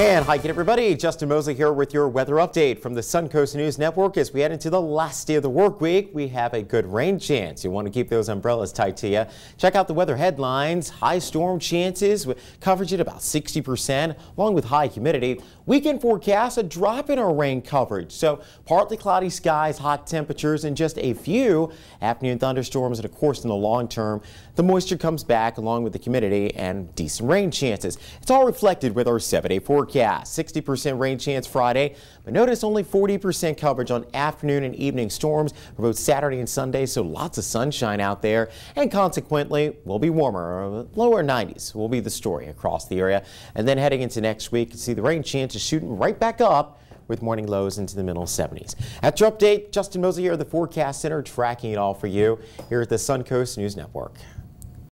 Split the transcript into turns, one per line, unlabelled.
And hi again, everybody. Justin Mosley here with your weather update from the Suncoast News Network. As we head into the last day of the work week, we have a good rain chance. You want to keep those umbrellas tight to you. Check out the weather headlines. High storm chances with coverage at about 60%, along with high humidity. Weekend forecast, a drop in our rain coverage. So partly cloudy skies, hot temperatures, and just a few afternoon thunderstorms. And of course, in the long term, the moisture comes back along with the humidity and decent rain chances. It's all reflected with our seven day forecast forecast. 60% rain chance Friday, but notice only 40% coverage on afternoon and evening storms for both Saturday and Sunday, so lots of sunshine out there, and consequently, will be warmer. Lower 90s will be the story across the area. And then heading into next week, you see the rain chances shooting right back up with morning lows into the middle 70s. At your update, Justin Mosley here at the Forecast Center tracking it all for you here at the Suncoast News Network.